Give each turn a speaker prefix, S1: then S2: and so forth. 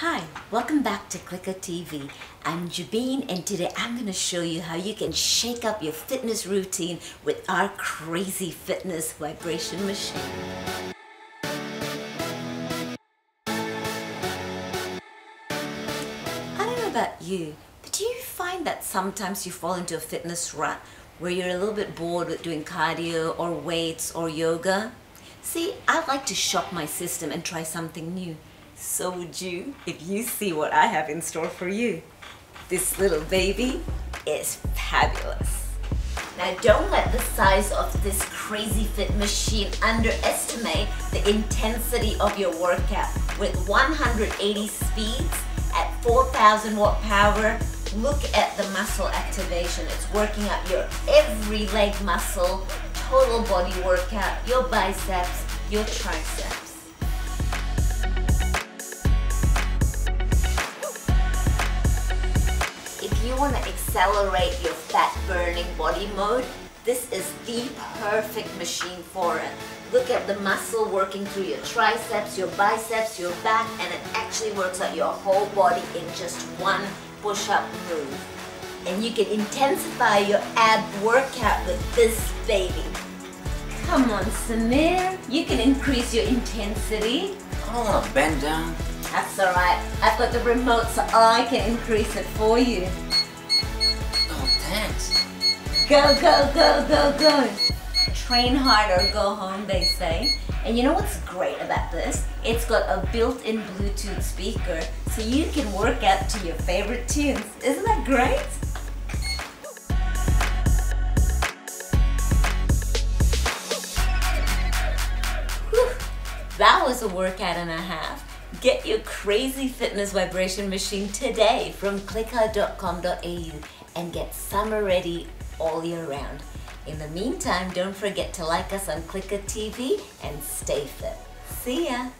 S1: Hi, welcome back to Klika TV. I'm Jabeen and today I'm going to show you how you can shake up your fitness routine with our crazy fitness vibration machine. I don't know about you, but do you find that sometimes you fall into a fitness rut where you're a little bit bored with doing cardio or weights or yoga? See, I like to shock my system and try something new. So would you if you see what I have in store for you. This little baby is fabulous. Now don't let the size of this crazy fit machine underestimate the intensity of your workout. With 180 speeds at 4000 watt power, look at the muscle activation. It's working out your every leg muscle, total body workout, your biceps, your triceps. You want to accelerate your fat burning body mode, this is the perfect machine for it. Look at the muscle working through your triceps, your biceps, your back, and it actually works out your whole body in just one push-up move. And you can intensify your ab workout with this baby. Come on, Samir. You can increase your intensity.
S2: I don't want to bend down.
S1: That's alright. I've got the remote so I can increase it for you. Go, go, go, go, go. Train hard or go home, they say. And you know what's great about this? It's got a built-in Bluetooth speaker, so you can work out to your favorite tunes. Isn't that great? Whew. That was a workout and a half. Get your crazy fitness vibration machine today from klika.com.au and get summer ready all year round. In the meantime, don't forget to like us on Klika TV and stay fit. See ya!